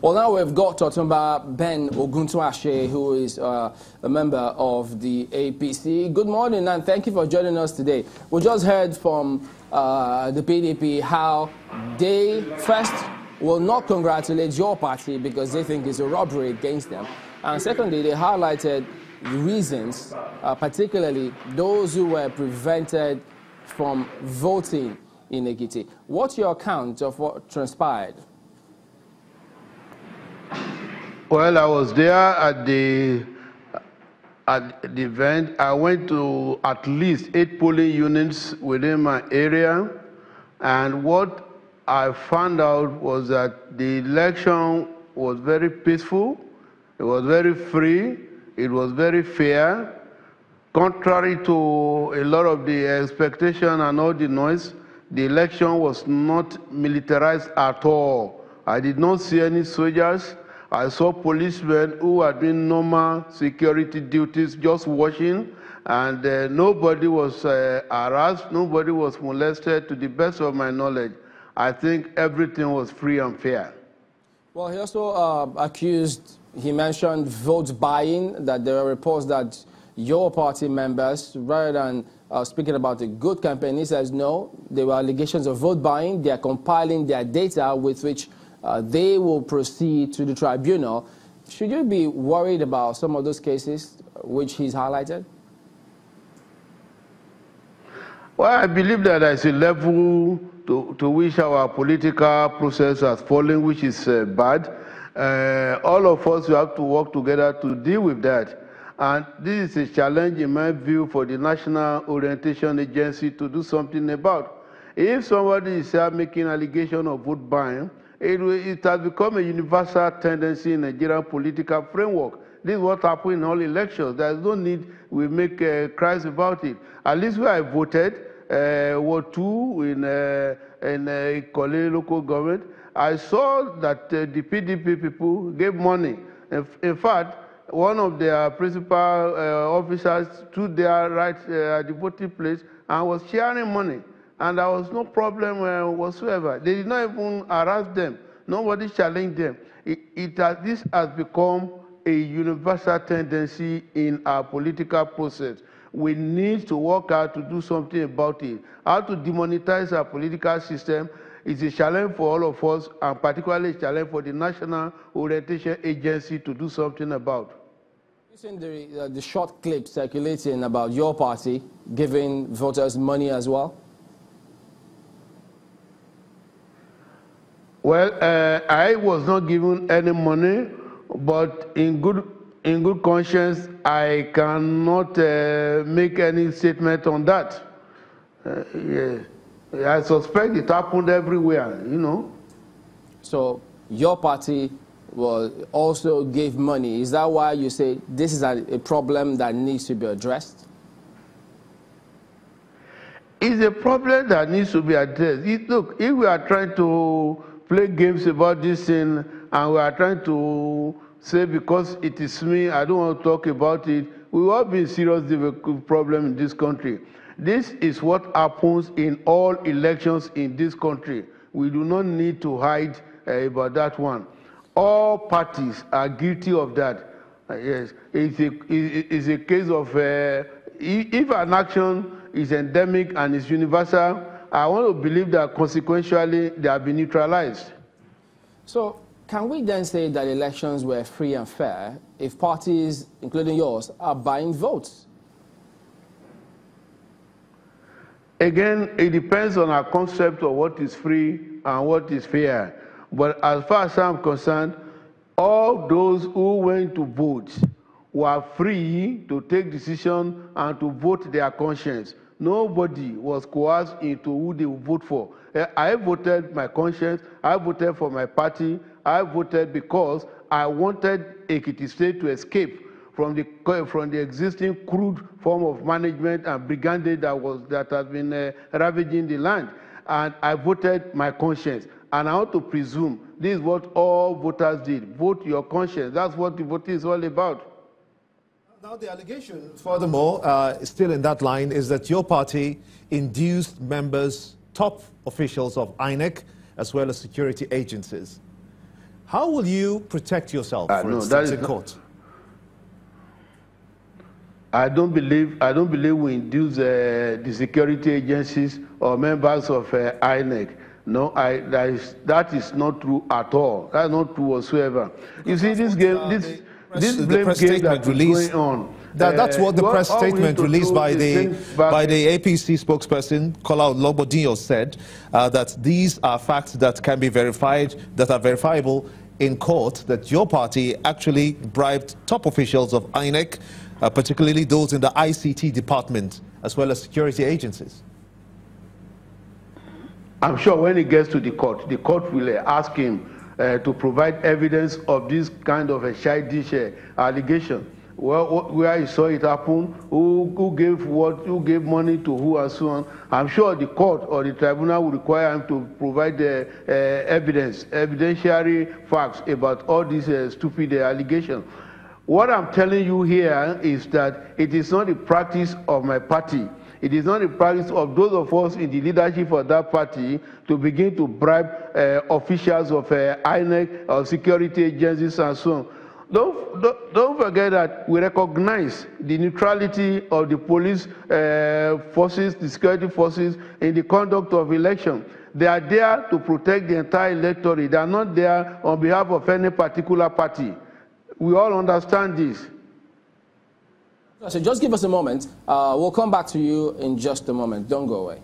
Well, now we've got Otumba Ben Oguntuase, who is uh, a member of the APC. Good morning, and thank you for joining us today. We just heard from uh, the PDP how they first will not congratulate your party because they think it's a robbery against them. And secondly, they highlighted the reasons, uh, particularly those who were prevented from voting in Ekiti. What's your account of what transpired? Well, I was there at the at the event. I went to at least eight polling units within my area, and what I found out was that the election was very peaceful, it was very free, it was very fair. Contrary to a lot of the expectation and all the noise, the election was not militarized at all. I did not see any soldiers. I saw policemen who were doing normal security duties, just watching, and uh, nobody was uh, harassed, nobody was molested, to the best of my knowledge. I think everything was free and fair. Well, he also uh, accused, he mentioned vote buying, that there are reports that your party members, rather than uh, speaking about a good campaign, he says no, there were allegations of vote buying. They are compiling their data with which uh, they will proceed to the tribunal. Should you be worried about some of those cases which he's highlighted? Well, I believe that there's a level to, to which our political process has fallen, which is uh, bad. Uh, all of us have to work together to deal with that. And this is a challenge, in my view, for the National Orientation Agency to do something about. If somebody is here making allegation of vote buying, it, it has become a universal tendency in Nigerian political framework. This is what happened in all elections. There is no need we make uh, cries about it. At least where I voted, uh, Ward 2 in, uh, in uh, local government, I saw that uh, the PDP people gave money. In, in fact, one of their principal uh, officers stood there right uh, at the voting place and was sharing money. And there was no problem uh, whatsoever. They did not even harass them. Nobody challenged them. It, it has, this has become a universal tendency in our political process. We need to work out to do something about it. How to demonetize our political system is a challenge for all of us, and particularly a challenge for the National Orientation Agency to do something about. Seen the, uh, the short clip circulating about your party giving voters money as well? Well, uh, I was not given any money, but in good in good conscience, I cannot uh, make any statement on that. Uh, yeah. I suspect it happened everywhere, you know. So your party will also gave money. Is that why you say this is a, a problem that needs to be addressed? It's a problem that needs to be addressed. It, look, if we are trying to play games about this thing and we are trying to say because it is me, I don't want to talk about it, we all be in serious problem in this country. This is what happens in all elections in this country. We do not need to hide uh, about that one. All parties are guilty of that. Uh, yes, it's a, it's a case of uh, if an action is endemic and is universal, I want to believe that consequentially they have been neutralized. So, can we then say that elections were free and fair if parties, including yours, are buying votes? Again, it depends on our concept of what is free and what is fair. But as far as I'm concerned, all those who went to vote were free to take decision and to vote their conscience. Nobody was coerced into who they would vote for. Eh, I voted my conscience. I voted for my party. I voted because I wanted Ekiti State to escape from the from the existing crude form of management and brigandage that was that has been uh, ravaging the land. And I voted my conscience. And I want to presume this is what all voters did. Vote your conscience. That's what the vote is all about. Now, the allegation, furthermore, uh, still in that line, is that your party induced members, top officials of INEC, as well as security agencies. How will you protect yourself, uh, for no, instance, in court? I don't believe I don't believe we induce uh, the security agencies or members of uh, INEC. No, I, that, is, that is not true at all. That's not true whatsoever. You see, this game, uh, this, this blame game that is going on. That, that's what the uh, press statement released by the by the APC spokesperson, Kola Ologbondiyan, said uh, that these are facts that can be verified, that are verifiable in court. That your party actually bribed top officials of INEC, uh, particularly those in the ICT department, as well as security agencies. I'm sure when he gets to the court, the court will uh, ask him uh, to provide evidence of this kind of a childish uh, allegation well, where he saw it happen, who, who gave what, who gave money to who, and so on. I'm sure the court or the tribunal will require him to provide the uh, evidence, evidentiary facts about all these uh, stupid uh, allegations. What I'm telling you here is that it is not the practice of my party. It is not the practice of those of us in the leadership of that party to begin to bribe uh, officials of uh, INEC or security agencies and so on. Don't, don't, don't, forget that we recognize the neutrality of the police uh, forces, the security forces in the conduct of election. They are there to protect the entire electorate. They are not there on behalf of any particular party. We all understand this. So just give us a moment. Uh, we'll come back to you in just a moment. Don't go away.